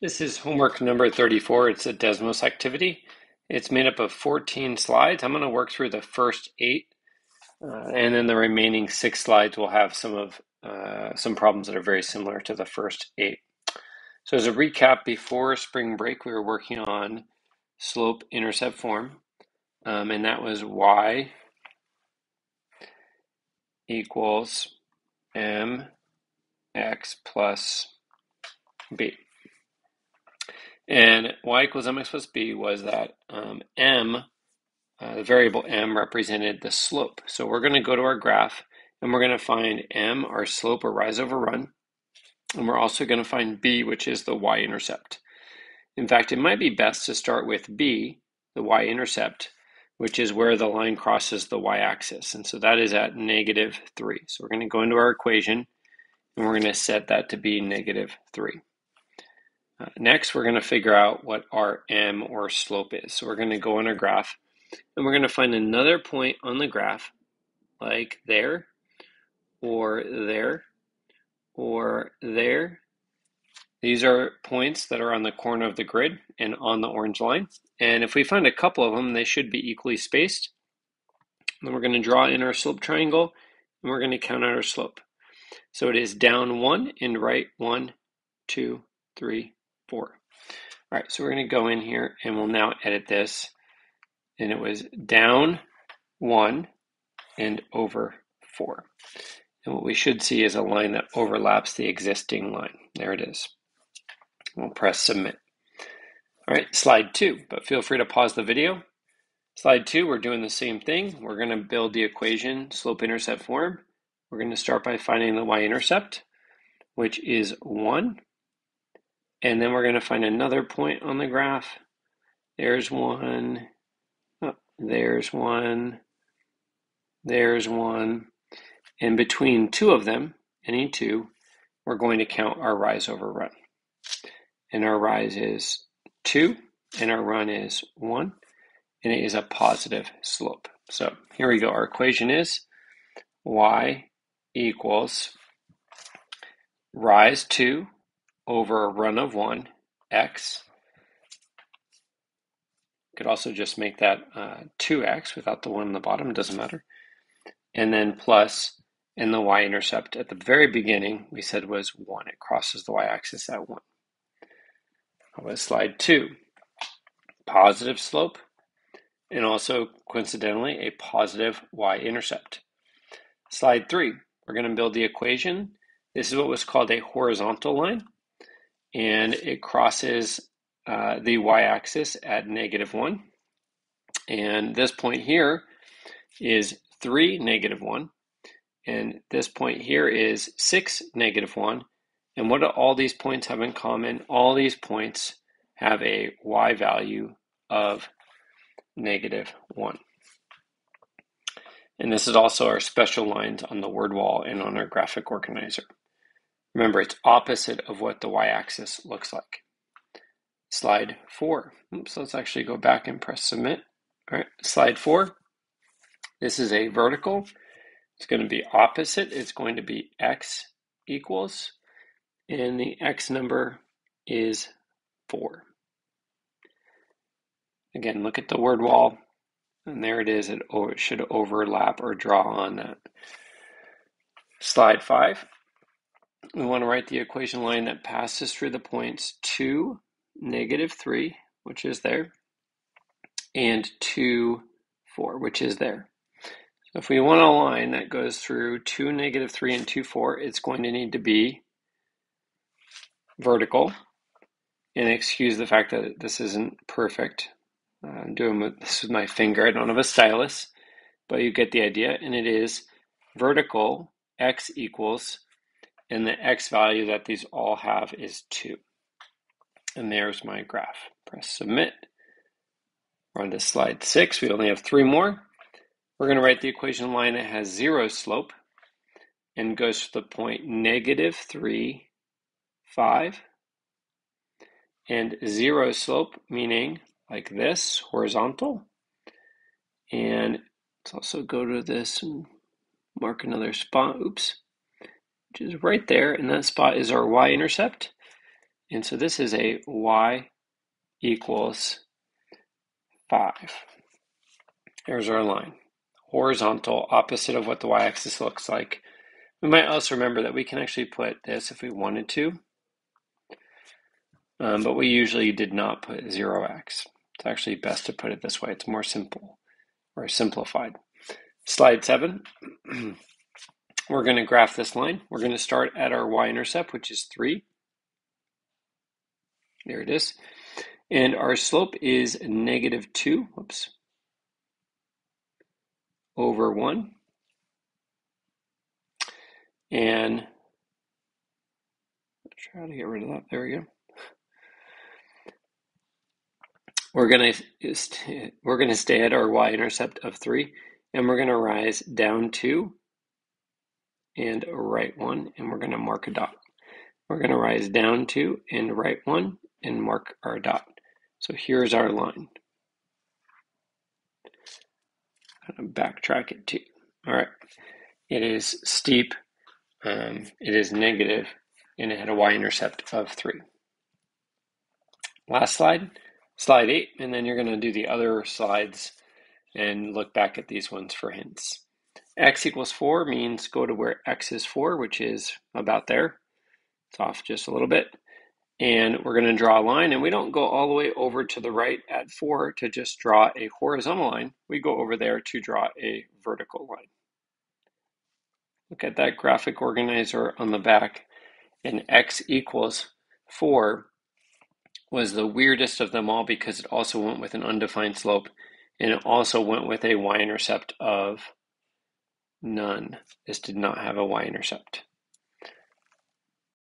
This is homework number 34. It's a Desmos activity. It's made up of 14 slides. I'm going to work through the first eight, uh, and then the remaining six slides will have some of uh, some problems that are very similar to the first eight. So as a recap, before spring break, we were working on slope-intercept form, um, and that was y equals mx plus b. And y equals mx plus b was that um, m, uh, the variable m, represented the slope. So we're going to go to our graph and we're going to find m, our slope or rise over run. And we're also going to find b, which is the y-intercept. In fact, it might be best to start with b, the y-intercept, which is where the line crosses the y-axis. And so that is at negative 3. So we're going to go into our equation and we're going to set that to be negative 3. Uh, next, we're going to figure out what our m or slope is. So we're going to go on our graph and we're going to find another point on the graph like there or there or there. These are points that are on the corner of the grid and on the orange line. And if we find a couple of them, they should be equally spaced. Then we're going to draw in our slope triangle and we're going to count out our slope. So it is down one and right one, two, three, 4. All right, so we're going to go in here and we'll now edit this. And it was down 1 and over 4. And what we should see is a line that overlaps the existing line. There it is. We'll press submit. All right, slide 2, but feel free to pause the video. Slide 2, we're doing the same thing. We're going to build the equation slope-intercept form. We're going to start by finding the y-intercept, which is 1 and then we're going to find another point on the graph. There's one. Oh, there's one. There's one. And between two of them, any two, we're going to count our rise over run. And our rise is 2, and our run is 1, and it is a positive slope. So here we go. Our equation is y equals rise 2 over a run of 1, x. Could also just make that uh, 2x without the 1 in the bottom, doesn't matter. And then plus, and the y-intercept at the very beginning we said was 1. It crosses the y-axis at 1. How about slide 2? Positive slope, and also coincidentally a positive y-intercept. Slide 3, we're going to build the equation. This is what was called a horizontal line and it crosses uh, the y-axis at negative 1. And this point here is 3, negative 1. And this point here is 6, negative 1. And what do all these points have in common? All these points have a y value of negative 1. And this is also our special lines on the word wall and on our graphic organizer. Remember, it's opposite of what the y-axis looks like. Slide four. Oops, let's actually go back and press submit. All right, slide four. This is a vertical. It's going to be opposite. It's going to be x equals, and the x number is 4. Again, look at the word wall, and there it is. It should overlap or draw on that. Slide 5 we want to write the equation line that passes through the points 2, negative 3, which is there, and 2, 4, which is there. So if we want a line that goes through 2, negative 3, and 2, 4, it's going to need to be vertical. And excuse the fact that this isn't perfect. I'm doing this with my finger. I don't have a stylus, but you get the idea. And it is vertical, x equals and the x value that these all have is 2. And there's my graph. Press submit. We're on to slide 6. We only have three more. We're going to write the equation line that has 0 slope and goes to the point negative 3, 5. And 0 slope, meaning like this, horizontal. And let's also go to this and mark another spot. Oops which is right there, and that spot is our y-intercept. And so this is a y equals 5. There's our line. Horizontal, opposite of what the y-axis looks like. We might also remember that we can actually put this if we wanted to, um, but we usually did not put 0x. It's actually best to put it this way. It's more simple or simplified. Slide 7. We're going to graph this line. We're going to start at our y-intercept, which is 3. There it is. And our slope is negative 2. Whoops. Over 1. And try to get rid of that. There we go. We're gonna we're gonna stay at our y-intercept of three, and we're gonna rise down two and right one, and we're gonna mark a dot. We're gonna rise down two and right one and mark our dot. So here's our line. I'm backtrack it too. All right, it is steep um, it is negative, and it had a y-intercept of 3. Last slide, slide 8, and then you're going to do the other slides and look back at these ones for hints. X equals 4 means go to where x is 4, which is about there. It's off just a little bit. And we're going to draw a line, and we don't go all the way over to the right at 4 to just draw a horizontal line. We go over there to draw a vertical line. Look at that graphic organizer on the back. And x equals 4 was the weirdest of them all because it also went with an undefined slope and it also went with a y-intercept of none. This did not have a y-intercept.